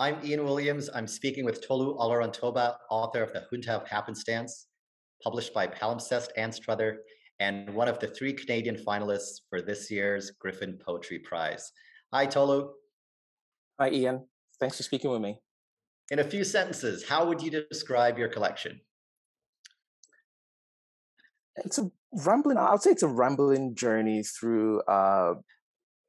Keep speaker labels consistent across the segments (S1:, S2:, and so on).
S1: I'm Ian Williams. I'm speaking with Tolu Oloruntoba, author of The Junta of Happenstance, published by Palimpsest and Anstruther, and one of the three Canadian finalists for this year's Griffin Poetry Prize. Hi, Tolu.
S2: Hi, Ian. Thanks for speaking with me.
S1: In a few sentences, how would you describe your collection?
S2: It's a rambling, I would say it's a rambling journey through uh,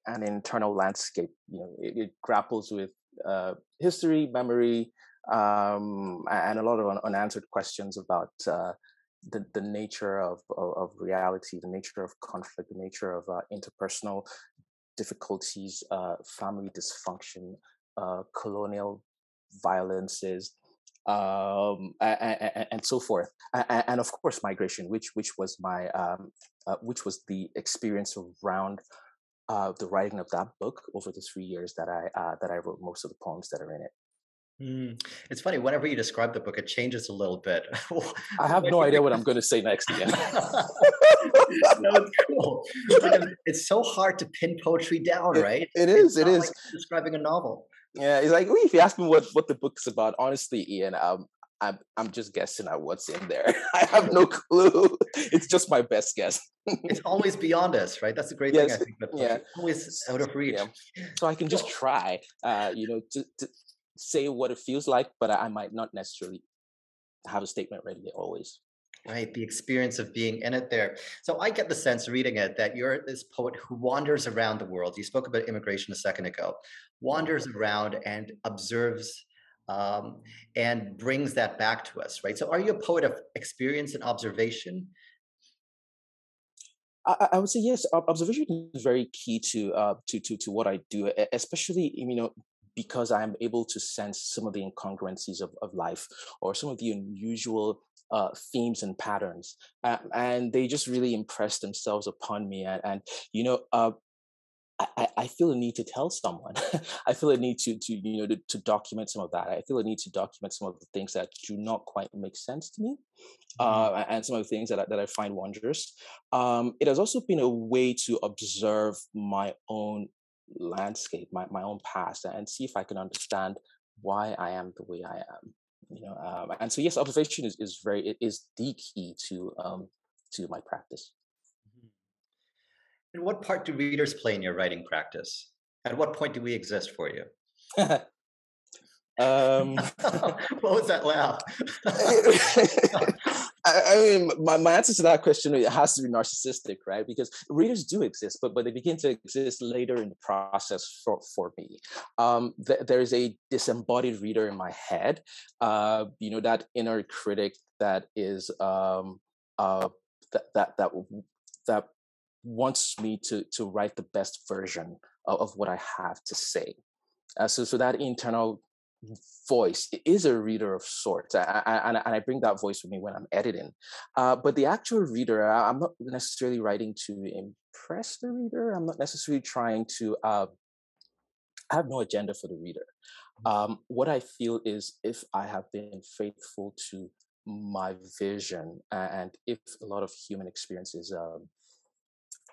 S2: an internal landscape. You know, it, it grapples with uh, history, memory, um, and a lot of un- unanswered questions about uh, the, the nature of, of, of, reality, the nature of conflict, the nature of uh, interpersonal difficulties, uh, family dysfunction, uh, colonial violences, um, and, and, so forth, and, of course migration, which which was my um, uh, which was the experience around uh, the writing of that book over the three years that I uh, that I wrote most of the poems that are in it.
S1: Mm. It's funny. Whenever you describe the book, it changes a little bit.
S2: I have no idea what I'm going to say next. Again.
S1: no, it's cool. It's so hard to pin poetry down, right?
S2: it, it is. It is
S1: like describing a novel.
S2: Yeah, it's like if you ask me what what the book's about, honestly, Ian, um, I'm I'm just guessing at what's in there. I have no clue. It's just my best guess.
S1: it's always beyond us, right? That's the great yes, thing I think. yeah, always out of reach.
S2: Yeah. So I can just try, uh, you know, to, to say what it feels like, but I might not necessarily have a statement ready always.
S1: Right, the experience of being in it there. So I get the sense reading it that you're this poet who wanders around the world. You spoke about immigration a second ago, wanders around and observes um, and brings that back to us, right? So are you a poet of experience and observation?
S2: I, I would say yes. Observation is very key to uh, to to to what I do, especially you know because I'm able to sense some of the incongruencies of, of life or some of the unusual uh, themes and patterns. Uh, and they just really impress themselves upon me. And, and you know, uh, I, I feel a need to tell someone. I feel a need to, to you know, to, to, document some of that. I feel a need to document some of the things that do not quite make sense to me, mm-hmm. uh, and some of the things that I, that I find wondrous. Um, it has also been a way to observe my own landscape, my, my own past, and see if I can understand why I am the way I am. You know, um, and so yes, observation is, is very it is the key to um, to my practice.
S1: And what part do readers play in your writing practice? At what point do we exist for you? um, what was that laugh?
S2: I, I, mean, my, my answer to that question it has to be narcissistic, right? Because readers do exist, but but they begin to exist later in the process for for me. Um, th- there is a disembodied reader in my head, uh, you know, that inner critic that is um, uh, that that that that wants me to to write the best version of, of what I have to say. Uh, so so that internal voice is a reader of sorts I, I, and, I bring that voice with me when i'm editing uh, but the actual reader i'm not necessarily writing to impress the reader i'm not necessarily trying to uh, i have no agenda for the reader mm. um, what i feel is if i have been faithful to my vision and if a lot of human experience is um,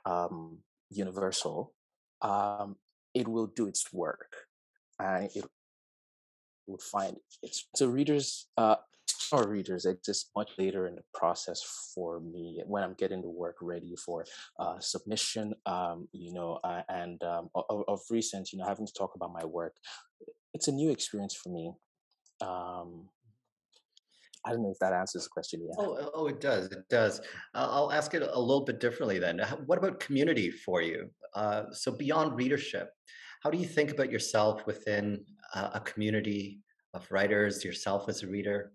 S2: um, universal um, it will do its work and it would find it. So readers uh, or readers exist much later in the process for me when I'm getting the work ready for uh, submission. Um, you know, uh, and um, of, of, recent, you know, having to talk about my work, it's a new experience for me. Um, I don't know if that answers the question. Yeah.
S1: Oh, oh, it does. It does. I'll ask it a little bit differently then. What about community for you? Uh, so beyond readership, how do you think about yourself within uh, a community of writers, yourself as a reader?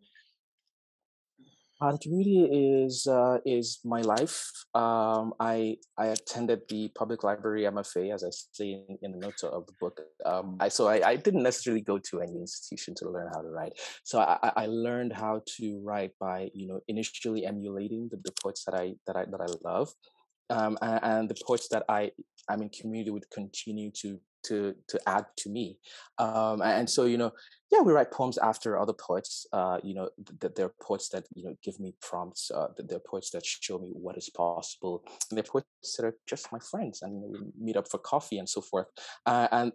S2: Community is uh, is my life. Um, I I attended the public library MFA, as I say in, in the notes of the book. Um, I, so I, I, didn't necessarily go to any institution to learn how to write. So I, I learned how to write by you know initially emulating the, the poets that I that I that I love, um, and, and, the poets that I I'm in community would continue to to to add to me. Um, and so you know yeah we write poems after other poets uh, you know that they're poets that you know give me prompts uh, they're poets that show me what is possible. And they're poets that are just my friends and we meet up for coffee and so forth. Uh, and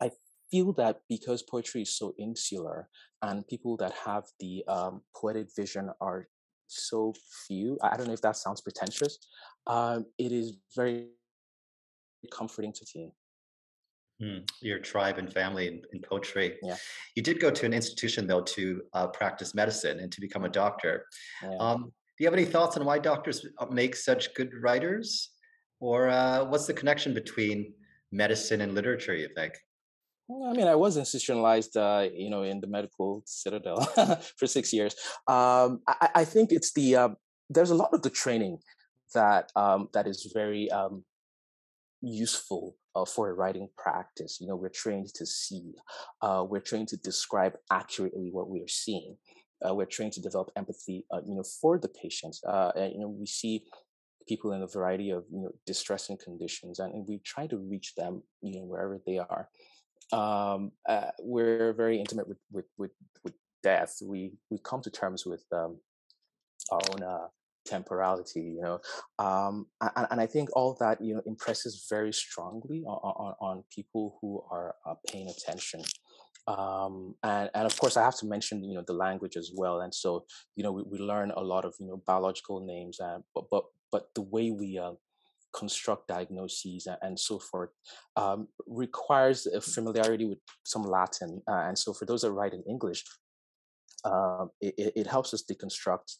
S2: i feel that because poetry is so insular and people that have the um, poetic vision are so few, I don't know if that sounds pretentious, um, it is very comforting to me.
S1: Mm, your tribe and family in, in, poetry.
S2: Yeah.
S1: You did go to an institution though to uh, practice medicine and to become a doctor.
S2: Yeah.
S1: Um, do you have any thoughts on why doctors uh, make such good writers, or uh, what's the connection between medicine and literature? You think?
S2: I mean, I was institutionalized, uh, you know, in the medical citadel for six years. Um, I, I, think it's the uh, there's a lot of the training that um, that is very um, useful uh, for a writing practice. You know, we're trained to see, uh, we're trained to describe accurately what we are seeing. Uh, we're trained to develop empathy, uh, you know, for the patients. Uh, and, you know, we see people in a variety of you know distressing conditions, and, and we try to reach them, you know, wherever they are. Um, uh, we're very intimate with, with with with death. We we come to terms with um, our own temporality you know? Um, and, and, i think all that you know impresses very strongly on, on, on people who are uh, paying attention. Um, and, and of course i have to mention you know the language as well and so you know we, we learn a lot of you know biological names and but but but the way we uh, construct diagnoses and, and so forth um, requires a familiarity with some latin uh, and so for those that write in english uh, it, it helps us deconstruct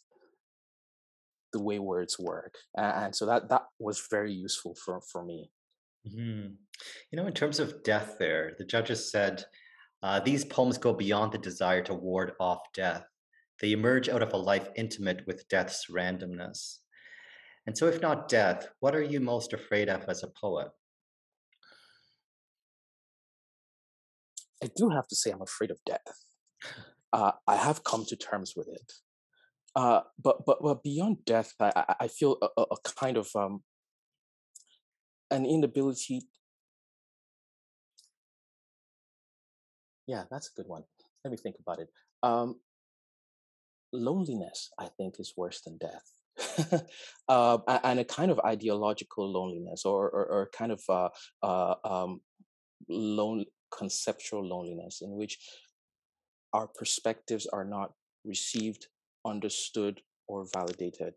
S2: the way words work and so that that was very useful for for me.
S1: Mm-hmm. you know in terms of death there the judges said uh, these poems go beyond the desire to ward off death. They emerge out of a life intimate with death's randomness. And so if not death what are you most afraid of as a poet?
S2: I do have to say i'm afraid of death. Uh, i have come to terms with it uh, but but but beyond death, I I feel a, a kind of um an inability. Yeah, that's a good one. Let me think about it. Um, loneliness, I think, is worse than death. uh, and a kind of ideological loneliness, or or, or kind of uh, uh, um, lone conceptual loneliness, in which our perspectives are not received understood or validated.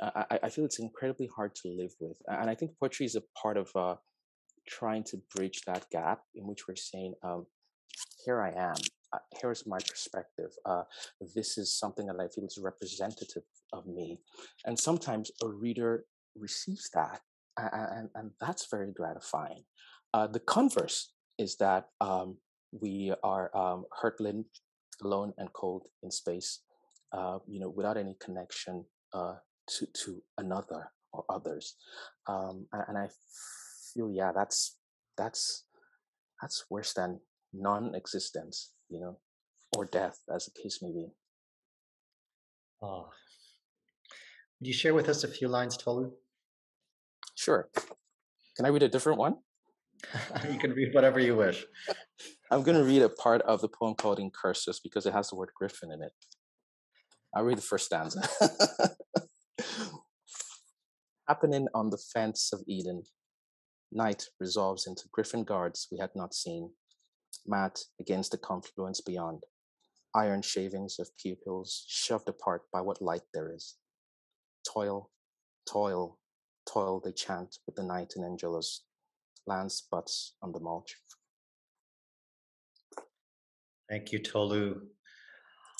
S2: I, I, feel it's incredibly hard to live with. And I think poetry is a part of uh, trying to bridge that gap in which we're saying, um, here I am, uh, here's my perspective. Uh, this is something that I feel is representative of me. And sometimes a reader receives that, and, and that's very gratifying. Uh, the converse is that um, we are um, hurtling, alone, and cold in space uh, you know, without any connection uh, to to another or others. Um, and, and I feel, yeah, that's that's that's worse than non-existence, you know, or death, as the case may be.
S1: Oh. Would you share with us a few lines, Tolu?
S2: Sure. Can I read a different one?
S1: you can read whatever you wish.
S2: I'm going to read a part of the poem called Incursus because it has the word griffin in it. I'll read the first stanza. Happening on the fence of Eden, night resolves into griffin guards we had not seen, mat against the confluence beyond, iron shavings of pupils shoved apart by what light there is. Toil, toil, toil they chant with the night in Angelus, lance butts on the mulch.
S1: Thank you, Tolu.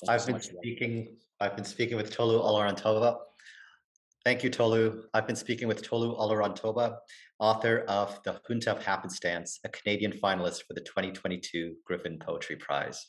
S1: Thank I've been speaking I've been speaking with Tolu Oloruntoba. Thank you, Tolu. I've been speaking with Tolu Oloruntoba, author of The Junta of Happenstance, a Canadian finalist for the 2022 Griffin Poetry Prize.